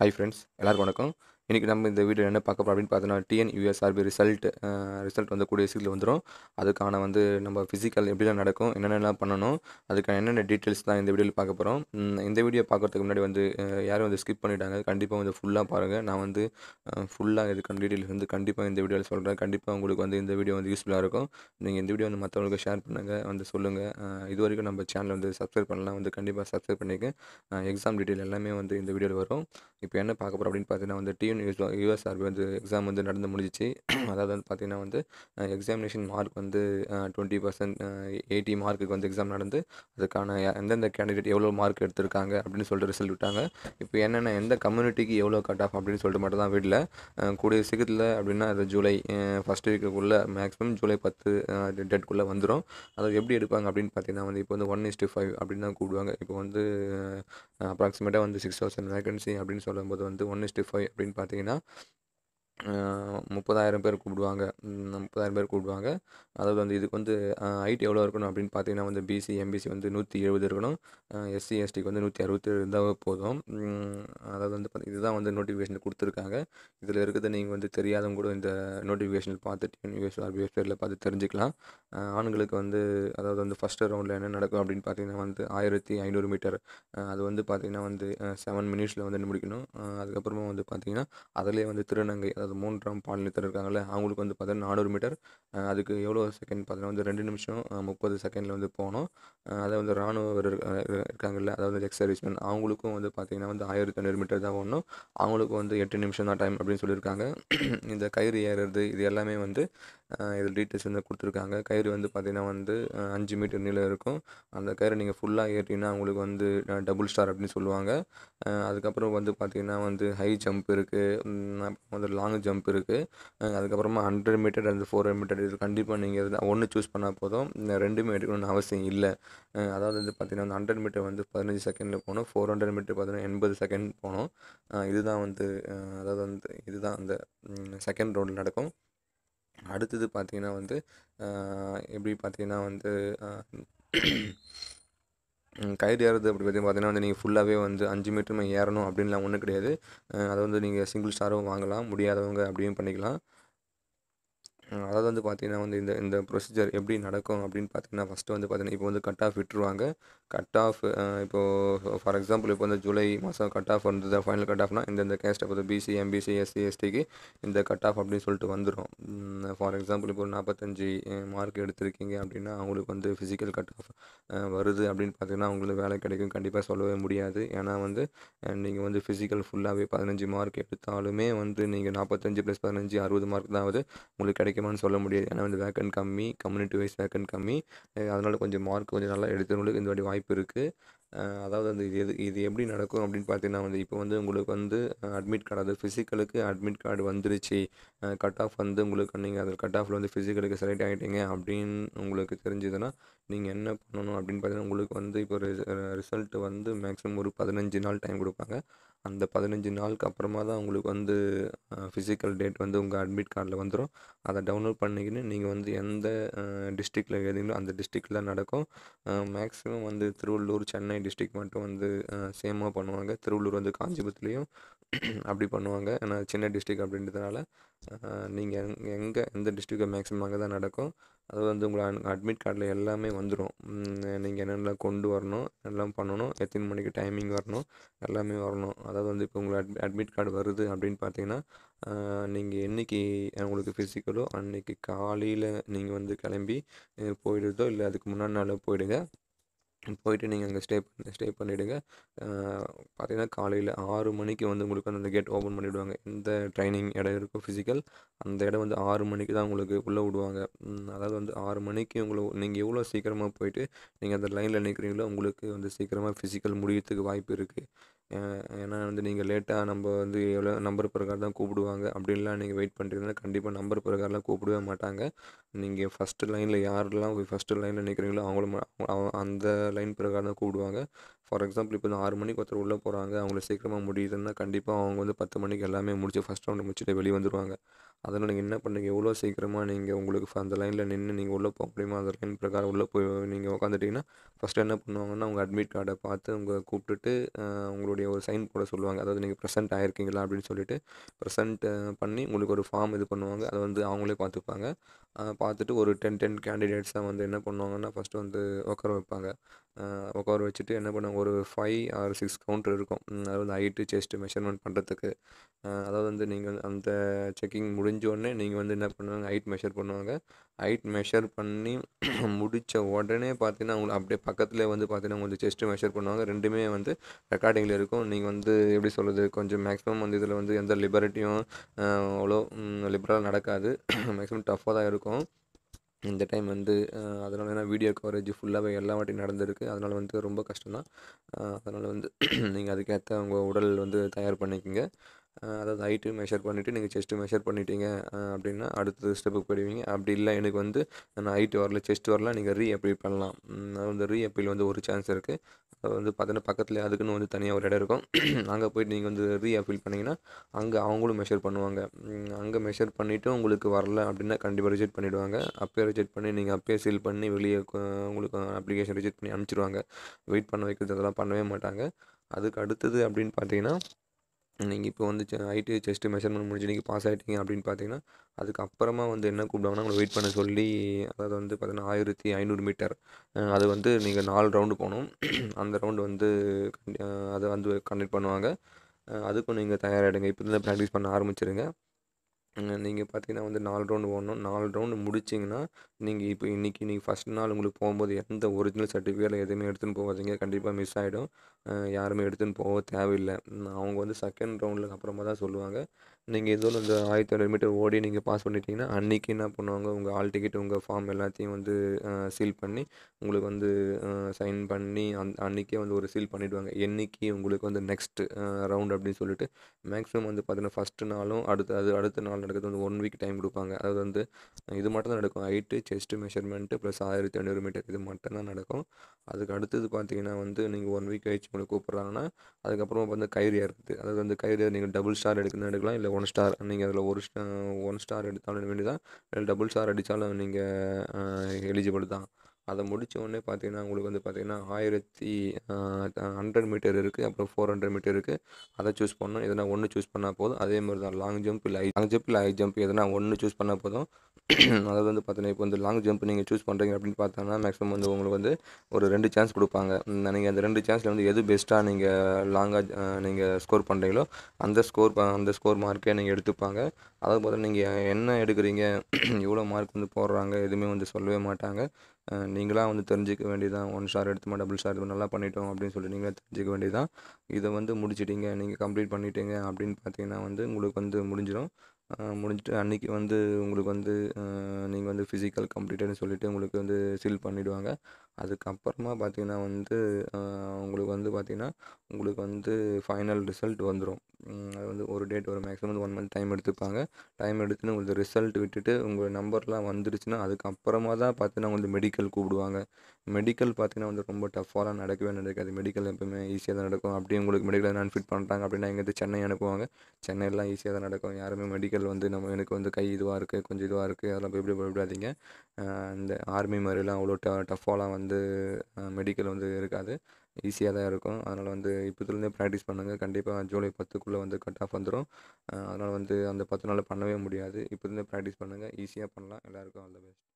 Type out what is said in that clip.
Hi friends எல்லாருக்கும் வணக்கம். இன்றைக்கி நம்ம இந்த வீடியோ என்ன பார்க்க போகிறோம் அப்படின்னு பார்த்தோன்னா டிஎன்யூஎஸ்ஆர்பி ரிசல்ட் ரிசல்ட் வந்து கூடிய சீக்கிரம் வந்துடும் அதுக்கான வந்து நம்ம ஃபிசிக்கல் எப்படிலாம் நடக்கும் என்னென்னலாம் பண்ணணும் அதுக்கான என்னென்ன டீட்டெயில்ஸ் தான் இந்த வீடியோவில் பார்க்க போகிறோம் இந்த வீடியோ பார்க்குறதுக்கு முன்னாடி வந்து யாரும் வந்து ஸ்கிப் பண்ணிட்டாங்க கண்டிப்பாக வந்து ஃபுல்லாக பாருங்கள் நான் வந்து ஃபுல்லாக இதுக்கான டீட்டெயில்ஸ் வந்து கண்டிப்பாக இந்த வீடியோவில் சொல்கிறேன் கண்டிப்பாக உங்களுக்கு வந்து இந்த வீடியோ வந்து யூஸ்ஃபுல்லாக இருக்கும். நீங்கள் இந்த வீடியோ வந்து மற்றவங்களுக்கு ஷேர் பண்ணுங்கள் வந்து சொல்லுங்கள் இது வரைக்கும் நம்ம சேனல் வந்து சப்ஸ்கிரைப் பண்ணலாம் வந்து கண்டிப்பாக சப்ஸ்கிரைப் பண்ணிக்க எக்ஸாம் டீட்டெயில் எல்லாமே வந்து இந்த வீடியோவில் வரும். இப்போ என்ன பார்க்க போகிறோம் அப்படின்னு பார்த்தீங்கன்னா வந்து டி டிஎன் யூஎஸ்ஆர்பி வந்து எக்ஸாம் வந்து நடந்து முடிஞ்சிச்சு. அதாவது வந்து பார்த்தீங்கன்னா வந்து எக்ஸாமினேஷன் மார்க் வந்து டுவெண்ட்டி பர்சன்ட் எயிட்டி மார்க்குக்கு வந்து எக்ஸாம் நடந்து அதுக்கான எந்தெந்த கேண்டிடேட் எவ்வளோ மார்க் எடுத்திருக்காங்க அப்படின்னு சொல்லிட்டு ரிசல்ட் விட்டாங்க. இப்போ என்னென்ன எந்த கம்யூனிட்டிக்கு எவ்வளோ கட் ஆஃப் அப்படின்னு சொல்லிட்டு மட்டும் தான் வீட்டில் கூடிய சீக்கிரத்தில் அப்படின்னா அது ஜூலை ஃபஸ்ட் வீக்குக்குள்ளே மேக்ஸிமம் ஜூலை பத்து டேட்குள்ளே வந்துடும் அது எப்படி எடுப்பாங்க அப்படின்னு பார்த்தீங்கன்னா வந்து இப்போ வந்து ஒன் இஸ்டு ஃபைவ் அப்படின்னு தான் கூடுவாங்க இப்போ வந்து அப்ராக்சிமேட்டாக வந்து சிக்ஸ் தௌசண்ட் வேகன்சி அப்படின்னு சொல்லும்போது வந்து ஒன் இஸ்டு ஃபைவ் அப்படின்னு பார்த்தீங்கன்னா முப்பதாயிரம் பேர் கூப்பிடுவாங்க. முப்பதாயிரம் பேர் கூப்பிடுவாங்க. அதாவது வந்து இதுக்கு வந்து ஹைட் எவ்வளோ இருக்கணும் அப்படின்னு பார்த்தீங்கன்னா வந்து பிசி எம்பிசி வந்து நூற்றி எழுபது இருக்கணும். எஸ்சி எஸ்டிக்கு வந்து நூற்றி அறுபத்தி இருந்தால் போதும். அதாவது வந்து பாத்தி- இதுதான் வந்து நோட்டிஃபிகேஷன் கொடுத்துருக்காங்க. இதில் இருக்கிறத நீங்கள் வந்து தெரியாதவங்க கூட இந்த நோட்டிஃபிகேஷன் பார்த்துட்டு யூஎஸ்ஆர்பி வெப்சைட்டில் பார்த்து தெரிஞ்சுக்கலாம். ஆண்களுக்கு வந்து அதாவது வந்து ஃபஸ்ட்டு ரவுண்டில் என்ன நடக்கும் அப்படின்னு பார்த்தீங்கன்னா வந்து ஆயிரத்தி ஐநூறு மீட்டர். அது வந்து பார்த்திங்கன்னா வந்து செவன் மினிட்ஸில் வந்து முடிக்கணும். அதுக்கப்புறமா வந்து பார்த்திங்கன்னா அதிலே வந்து திருநங்கை அதாவது மூன்றாம் பாலினத்தர் இருக்காங்கல்ல அவங்களுக்கு வந்து பார்த்தீங்கன்னா நானூறு மீட்டர். அதுக்கு எவ்வளோ செகண்ட் பார்த்தீங்கன்னா வந்து ரெண்டு நிமிஷம் முப்பது செகண்டில் வந்து போகணும். அதை வந்து இராணுவ வீரர் இருக்காங்கல்ல அதாவது எக்ஸ் சர்வீஸ்மேன் அவங்களுக்கும் வந்து பார்த்தீங்கன்னா வந்து ஆயிரத்தி ஐநூறு மீட்டர் தான் ஓடணும். அவங்களுக்கும் வந்து எட்டு நிமிஷம் தான் டைம் அப்படின்னு சொல்லியிருக்காங்க. இந்த கயிறு ஏறுறது இது எல்லாமே வந்து இதில் டீட்டெயில்ஸ் வந்து கொடுத்துருக்காங்க. கயிறு வந்து பார்த்தீங்கன்னா வந்து அஞ்சு மீட்டர் நீளம் இருக்கும். அந்த கயிறு நீங்கள் ஃபுல்லாக ஏறிட்டீங்கன்னா உங்களுக்கு வந்து டபுள் ஸ்டார் அப்படின்னு சொல்லுவாங்க. அதுக்கப்புறம் வந்து பார்த்தீங்கன்னா வந்து ஹை ஜம்ப் இருக்குது வந்து லாங் ஜம்ப் இருக்குது அதுக்கப்புறமா hundred metre and four hundred metre இது கண்டிப்பாக நீங்கள் ஒன்று சூஸ் பண்ணால் போதும். ரெண்டுமே எடுக்கணும்னு அவசியம் இல்லை. அதாவது வந்து பார்த்தீங்கன்னா வந்து ஹண்ட்ரட் மீட்டர் வந்து பதினஞ்சு செகண்டில் போகணும். ஃபோர் ஹண்ட்ரட் மீட்டர் பார்த்தீங்கன்னா எண்பது செகண்ட் போகணும். இதுதான் வந்து அதாவது வந்து இதுதான் அந்த செகண்ட் ரவுண்டில் நடக்கும். அடுத்தது பார்த்தீங்கன்னா வந்து எப்படி பார்த்தீங்கன்னா வந்து கயிறு ஏறுறது அப்படி பற்றி பார்த்தீங்கன்னா வந்து நீங்கள் ஃபுல்லாகவே வந்து அஞ்சு மீட்டருமே ஏறணும் அப்படின்லாம் ஒன்றும் கிடையாது. அதை வந்து நீங்கள் சிங்கிள் ஸ்டாரும் வாங்கலாம் முடியாதவங்க அப்படியும் பண்ணிக்கலாம். அதாவது வந்து பார்த்திங்கன்னா வந்து இந்த இந்த ப்ரொசீஜர் எப்படி நடக்கும் அப்படின்னு பார்த்தீங்கன்னா ஃபஸ்ட்டு வந்து பார்த்தீங்கன்னா இப்போ வந்து கட் ஆஃப் விட்டுருவாங்க. கட் ஆஃப் இப்போது ஃபார் எக்ஸாம்பிள் இப்போ வந்து ஜூலை மாதம் கட் ஆஃப் வந்தது ஃபைனல் கட் ஆஃப்னா இந்த கேஸ்ட் இப்போ பிசி எம்பிசி எஸ்சி எஸ்டிக்கு இந்த கட் ஆஃப் அப்படின்னு சொல்லிட்டு வந்துடும் ஃபார் எக்ஸாம்பிள் இப்போ ஒரு நாற்பத்தஞ்சு மார்க் எடுத்திருக்கீங்க அப்படின்னா அவங்களுக்கு வந்து ஃபிசிக்கல் கட் ஆஃப் வருது அப்படின்னு பார்த்தீங்கன்னா அவங்களுக்கு வேலை கிடைக்கும். கண்டிப்பாக சொல்லவே முடியாது. ஏன்னா வந்து நீங்கள் வந்து ஃபிசிக்கல் ஃபுல்லாகவே பதினஞ்சு மார்க் எடுத்தாலுமே வந்து நீங்கள் நாற்பத்தஞ்சு ப்ளஸ் பதினஞ்சு அறுபது மார்க் தான் ஆகுது உங்களுக்கு கிடைக்கும் முக்கியமானு சொல்ல முடியாது. ஏன்னா வந்து வேக்கன் கம்மி கம்யூனிட்டி வைஸ் வேக்கன் கம்மி. அதனால் கொஞ்சம் மார்க் கொஞ்சம் நல்லா எடுத்தவங்களுக்கு இந்த வாட்டி வாய்ப்பு இருக்குது அதாவது அந்த இது எது இது எப்படி நடக்கும் அப்படின்னு பார்த்தீங்கன்னா வந்து இப்போ வந்து உங்களுக்கு வந்து அட்மிட் கார்டு அது ஃபிசிக்கலுக்கு அட்மிட் கார்டு வந்துருச்சு. கட் ஆஃப் வந்து உங்களுக்கு நீங்கள் அதில் கட் ஆஃபில் வந்து ஃபிசிக்கலுக்கு செலக்ட் ஆகிட்டீங்க அப்படின்னு உங்களுக்கு தெரிஞ்சதுன்னா நீங்கள் என்ன பண்ணணும் அப்படின்னு பார்த்தீங்கன்னா உங்களுக்கு வந்து இப்போ ரிசல்ட் வந்து மேக்ஸிமம் ஒரு பதினஞ்சு நாள் டைம் கொடுப்பாங்க. அந்த பதினஞ்சு நாளுக்கு அப்புறமா தான் உங்களுக்கு வந்து ஃபிசிக்கல் டேட் வந்து உங்கள் அட்மிட் கார்டில் வந்துடும் அதை டவுன்லோட் பண்ணிக்கின்னு நீங்கள் வந்து எந்த டிஸ்ட்ரிக்டில் எழுதிங்களோ அந்த டிஸ்ட்ரிக்டில் நடக்கும். மேக்ஸிமம் வந்து திருவள்ளூர் சென்னை டிஸ்ட்ரிக் மட்டும் வந்து சேமாக பண்ணுவாங்க. திருவள்ளூர் வந்து காஞ்சிபுரத்துலேயும் அப்படி பண்ணுவாங்க. ஏன்னா சின்ன டிஸ்ட்ரிக் அப்படின்றதுனால நீங்கள் எங் எங்கே எந்த டிஸ்ட்ரிக்டை மேக்ஸிமம் அங்கே தான் நடக்கும். அது வந்து உங்களை அட்மிட் கார்டில் எல்லாமே வந்துடும் நீங்கள் என்னென்னலாம் கொண்டு வரணும் எல்லாம் பண்ணணும் எத்தனை மணிக்கு டைமிங் வரணும் எல்லாமே வரணும். அதாவது வந்து இப்போ உங்களை அட்மிட் கார்டு வருது அப்படின்னு பார்த்தீங்கன்னா நீங்கள் என்னைக்கு உங்களுக்கு ஃபிசிக்கலோ அன்றைக்கி காலையில் நீங்கள் வந்து கிளம்பி போயிடுதோ போயிடுறதோ இல்லை அதுக்கு முன்னாடி நாள் போயிடுங்க. போயிட்டு நீங்கள் அங்கே ஸ்டே பண்ணி ஸ்டே பண்ணிவிடுங்க பார்த்தீங்கன்னா காலையில் ஆறு மணிக்கு வந்து உங்களுக்கு அந்த கேட் ஓப்பன் பண்ணிவிடுவாங்க எந்த ட்ரைனிங் இடம் இருக்கோ ஃபிசிக்கல் அந்த இடம் வந்து ஆறு மணிக்கு தான் உங்களுக்கு உள்ளே விடுவாங்க. அதாவது வந்து ஆறு மணிக்கு உங்களை நீங்கள் எவ்வளோ சீக்கிரமாக போயிட்டு நீங்கள் அந்த லைனில் நிற்கிறீங்களோ உங்களுக்கு வந்து சீக்கிரமாக ஃபிசிக்கல் முடியறதுக்கு வாய்ப்பு இருக்குது ஏன்னா வந்து நீங்கள் லேட்டாக நம்ம வந்து எவ்வளோ நம்பர் பிரகாரம் தான் கூப்பிடுவாங்க. அப்படின்லாம் நீங்கள் வெயிட் பண்ணுறீங்கன்னா கண்டிப்பாக நம்பர் பிரகாரம்லாம் கூப்பிடவே மாட்டாங்க. நீங்கள் ஃபஸ்ட்டு லைனில் யாரெல்லாம் ஃபஸ்ட்டு லைனில் நிற்கிறீங்களோ அவங்களும் அந்த லைன் பிரகாரம் தான் கூப்பிடுவாங்க. ஃபார் எக்ஸாம்பிள் இப்போ ஆறு மணிக்கு ஒருத்தர் உள்ளே போகிறாங்க அவங்களுக்கு சீக்கிரமாக முடியுதுன்னா கண்டிப்பாக அவங்க வந்து பத்து மணிக்கு எல்லாமே முடிச்சு ஃபஸ்ட் ரவுண்டு முடிச்சுட்டு வெளியே வந்துடுவாங்க அதனால் நீங்கள் என்ன பண்ணுங்க எவ்வளோ சீக்கிரமாக நீங்கள் உங்களுக்கு அந்த லைனில் நின்று நீங்கள் உள்ளே போக முடியுமோ? அந்த லைன் பிரகாரம் உள்ளே போய் நீங்கள் உட்காந்துட்டிங்கன்னா ஃபஸ்ட்டு என்ன பண்ணுவாங்கன்னா உங்கள் அட்மிட் கார்டை பார்த்து உங்களை கூப்பிட்டுட்டு உங்களுடைய ஒரு சைன் போட சொல்லுவாங்க. அதாவது நீங்கள் ப்ரெசென்ட் ஆகிருக்கீங்களா அப்படின்னு சொல்லிட்டு ப்ரெசென்ட் பண்ணி உங்களுக்கு ஒரு ஃபார்ம் இது பண்ணுவாங்க. அதை வந்து அவங்களே பார்த்துப்பாங்க. பார்த்துட்டு ஒரு டென் டென் கேண்டிடேட்ஸாக வந்து என்ன பண்ணுவாங்கன்னா ஃபஸ்ட்டு வந்து உட்கார வைப்பாங்க. உட்கார வச்சுட்டு என்ன பண்ணுவாங்க? ஒரு ஃபைவ் ஆர் சிக்ஸ் கவுண்டர் இருக்கும். அதாவது ஹைட்டு செஸ்ட்டு மெஷர்மெண்ட் பண்ணுறதுக்கு அதாவது வந்து நீங்கள் அந்த செக்கிங் முடிஞ்ச உடனே நீங்கள் வந்து என்ன பண்ணுவாங்க? ஹைட் மெஷர் பண்ணுவாங்க. ஹைட் மெஷர் பண்ணி முடித்த உடனே பார்த்தீங்கன்னா உங்களுக்கு அப்படியே பக்கத்தில் வந்து பார்த்தீங்கன்னா உங்களுக்கு செஸ்ட்டு மெஷர் பண்ணுவாங்க. ரெண்டுமே வந்து ரெக்கார்டிங்கில் இருக்கும். நீங்கள் வந்து எப்படி சொல்கிறது கொஞ்சம் மேக்ஸிமம் வந்து இதில் வந்து எந்த லிபரட்டியும் அவ்வளோ லிபரலாக நடக்காது. மேக்ஸிமம் டஃப்பாக தான் இருக்கும். இந்த டைம் வந்து அதனால் ஏன்னா வீடியோ கவரேஜ் ஃபுல்லாகவே எல்லா வாட்டியும் நடந்திருக்கு. அதனால் வந்து ரொம்ப கஷ்டம்தான். அதனால் வந்து நீங்கள் அதுக்கேற்ற உங்கள் உடல் வந்து தயார் பண்ணிக்கோங்க. அதாவது ஹைட்டு மெஷர் பண்ணிவிட்டு நீங்கள் செஸ்ட்டு மெஷர் பண்ணிட்டீங்க அப்படின்னா அடுத்த ஸ்டெப்புக்கு போயிடுவீங்க. அப்படி இல்லை எனக்கு வந்து நான் ஹைட்டு வரல செஸ்ட் வரல நீங்கள் ரீ அப்பீல் பண்ணலாம் அது வந்து ரீ அப்பீல் வந்து ஒரு சான்ஸ் இருக்குது வந்து பார்த்தீங்கன்னா பக்கத்தில் அதுக்குன்னு வந்து தனியாக ஒரு இடம் இருக்கும். அங்கே போயிட்டு நீங்கள் வந்து ரீ அப்பீல் பண்ணிங்கன்னா அங்கே அவங்களும் மெஷர் பண்ணுவாங்க. அங்கே மெஷர் பண்ணிவிட்டு உங்களுக்கு வரல அப்படின்னா கண்டிப்பாக ரிஜெக்ட் பண்ணிவிடுவாங்க அப்பயே ரிஜெக்ட் பண்ணி நீங்கள் அப்பயே சீல் பண்ணி வெளியே உங்களுக்கு அப்ளிகேஷன் ரிஜெக்ட் பண்ணி அனுப்பிச்சிடுவாங்க வெயிட் பண்ண வைக்கிறது அதெல்லாம் பண்ணவே மாட்டாங்க. அதுக்கு அடுத்தது அப்படின்னு பார்த்தீங்கன்னா நீங்கள் இப்போ வந்து ஹைட்டு செஸ்ட்டு மெஷர்மெண்ட் முடிஞ்சு நீங்கள் பாஸ் ஆகிட்டீங்க அப்படின்னு பார்த்தீங்கன்னா அதுக்கப்புறமா வந்து என்ன கூப்பிடுவாங்கன்னா உங்களை வெயிட் பண்ண சொல்லி அதாவது வந்து பார்த்தீங்கன்னா ஆயிரத்தி ஐநூறு மீட்டர் அது வந்து நீங்கள் நாலு ரவுண்டு போகணும். அந்த ரவுண்டு வந்து கண்டி- அதை வந்து கண்டக்ட் பண்ணுவாங்க. அதுக்கும் நீங்கள் தயாராகிடுங்க இப்போ தான் ப்ராக்டிஸ் பண்ண ஆரம்பிச்சிருங்க. நீங்கள் பார்த்தீங்கன்னா வந்து நாலு ரவுண்டு ஓடணும். நாலு ரவுண்டு முடிச்சிங்கன்னா நீங்கள் இப்போ இன்றைக்கி நீங்கள் ஃபஸ்ட் நாள் உங்களுக்கு போகும்போது எந்த ஒரிஜினல் சர்டிஃபிகேட்டில் எதுவுமே எடுத்துன்னு போகாதீங்க. கண்டிப்பாக மிஸ் ஆகிடும் யாருமே எடுத்துன்னு போக தேவையில்லை. அவங்க வந்து செகண்ட் ரவுண்டில் அப்புறமா தான் சொல்லுவாங்க. நீங்கள் ஏதோ இந்த ஆயிரத்தி ஐநூறு மீட்டர் ஓடி நீங்கள் பாஸ் பண்ணிட்டீங்கன்னா அன்றைக்கி என்ன பண்ணுவாங்க? உங்கள் ஆல் டிக்கெட் உங்கள் ஃபார்ம் எல்லாத்தையும் வந்து சீல் பண்ணி உங்களுக்கு வந்து சைன் பண்ணி அந் அன்றைக்கே வந்து ஒரு சீல் பண்ணிவிடுவாங்க என்னைக்கு உங்களுக்கு வந்து நெக்ஸ்ட் ரவுண்ட் அப்படின்னு சொல்லிட்டு மேக்ஸிமம் வந்து பார்த்தீங்கன்னா ஃபஸ்ட்டு நாளும் அடுத்த அது அடுத்த நாள் நடக்கிறது வந்து ஒன் வீக் டைம் கொடுப்பாங்க. அது வந்து இது மட்டும் தான் நடக்கும். ஹைட்டு செஸ்ட்டு மெஷர்மெண்ட்டு ப்ளஸ் ஆயிரத்தி ஐநூறு மீட்டர் இது மட்டும் தான் நடக்கும். அதுக்கு அடுத்தது பார்த்தீங்கன்னா வந்து நீங்கள் ஒன் வீக் கழிச்சு உங்களுக்கு கூப்பிட்றாங்கன்னா அதுக்கப்புறமா வந்து கயிறு ஏறுறது. அதாவது வந்து கயிறு நீங்கள் டபுள் ஸ்டார் எடுக்கணும் எடுக்கலாம் இல்லை ஒன் ஸ்டார் நீங்கள் அதில் ஒரு ஒன் ஸ்டார் எடுத்தாலும் வேண்டியதான் இல்லை டபுள் ஸ்டார் அடித்தாலும் நீங்கள் எலிஜிபிள் தான். அதை முடித்த உடனே பார்த்தீங்கன்னா உங்களுக்கு வந்து பார்த்தீங்கன்னா ஆயிரத்தி ஹண்ட்ரட் மீட்டர் இருக்குது அப்புறம் ஃபோர் ஹண்ட்ரட் மீட்டர் இருக்குது அதை சூஸ் பண்ணணும். எதனா ஒன்று சூஸ் பண்ணால் போதும். அதே மாதிரி தான் லாங் ஜம்ப் இல்லை லாங் ஜம்ப் இல்லை ஹை ஜம்ப் எதனா ஒன்று சூஸ் பண்ணால் போதும். அதாவது வந்து பார்த்தீங்கன்னா இப்போ வந்து லாங் ஜம்ப் நீங்கள் சூஸ் பண்ணுறீங்க அப்படின்னு பார்த்தோன்னா மேக்ஸிமம் வந்து உங்களுக்கு வந்து ஒரு ரெண்டு சான்ஸ் கொடுப்பாங்க. நீங்கள் அந்த ரெண்டு சான்ஸில் வந்து எது பெஸ்ட்டாக நீங்கள் லாங்காக நீங்கள் ஸ்கோர் பண்ணுறீங்களோ அந்த ஸ்கோர் அந்த ஸ்கோர் மார்க்கே நீங்கள் எடுத்துப்பாங்க. அதாவது பார்த்தா நீங்கள் என்ன எடுக்கிறீங்க எவ்வளோ மார்க் வந்து போடுறாங்க எதுவுமே வந்து சொல்லவே மாட்டாங்க. நீங்களாக வந்து தெரிஞ்சுக்க வேண்டியதான் ஒன் ஸ்டார் எடுத்துமா டபுள் ஸ்டார் இது நல்லா பண்ணிட்டோம் அப்படின்னு சொல்லி நீங்களே தெரிஞ்சிக்க வேண்டியதான் இதை வந்து முடிச்சிட்டீங்க நீங்கள் கம்ப்ளீட் பண்ணிட்டீங்க அப்படின்னு பார்த்தீங்கன்னா வந்து உங்களுக்கு வந்து முடிஞ்சிடும். முடிஞ்சிட்டு அன்றைக்கி வந்து உங்களுக்கு வந்து நீங்கள் வந்து ஃபிசிக்கல் கம்ப்ளீட்டட்னு சொல்லிவிட்டு உங்களுக்கு வந்து சீல் பண்ணிவிடுவாங்க அதுக்கப்புறமா பார்த்தீங்கன்னா வந்து உங்களுக்கு வந்து பார்த்திங்கன்னா உங்களுக்கு வந்து ஃபைனல் ரிசல்ட் வந்துடும் அது வந்து ஒரு டேட் ஒரு மேக்ஸிமம் வந்து ஒன் மந்த் டைம் எடுத்துப்பாங்க. டைம் எடுத்துன்னு உங்களுக்கு ரிசல்ட் விட்டுட்டு உங்கள் நம்பர்லாம் வந்துடுச்சுன்னா அதுக்கப்புறமா தான் பார்த்தீங்கன்னா வந்து மெடிக்கல் கூப்பிடுவாங்க. மெடிக்கல் பார்த்தீங்கன்னா வந்து ரொம்ப டஃப்பாலாம் நடக்கவே நடக்காது. மெடிக்கல் எப்பவுமே ஈஸியாக தான் நடக்கும். அப்படியே உங்களுக்கு மெடிக்கல் நான் ஃபிட் பண்ணுறாங்க அப்படின்னா இங்கேருந்து சென்னை அனுப்புவாங்க. சென்னையெல்லாம் ஈஸியாக தான் நடக்கும். யாருமே மெடிக்கல் வந்து நம்ம எனக்கு வந்து கை இதுவாக இருக்குது கொஞ்சம் இதுவாக இருக்குது அதெல்லாம் எப்படி பயப்படாதீங்க. அஹ் இந்த ஆர்மி மாதிரிலாம் அவ்வளோ ட டஃப்பாலாம் வந்து மெடிக்கல் வந்து இருக்காது. ஈஸியாக தான் இருக்கும். அதனால் வந்து இப்போதுலேருந்தே ப்ராக்டிஸ் பண்ணுங்கள் கண்டிப்பாக ஜூலை பத்துக்குள்ளே வந்து கட் ஆஃப் வந்துடும் அதனால் வந்து அந்த பத்து நாள் பண்ணவே முடியாது. இப்போதுலேருந்தே ப்ராக்டிஸ் பண்ணுங்கள் ஈஸியாக பண்ணலாம். எல்லாருக்கும் ஆல் த பெஸ்ட்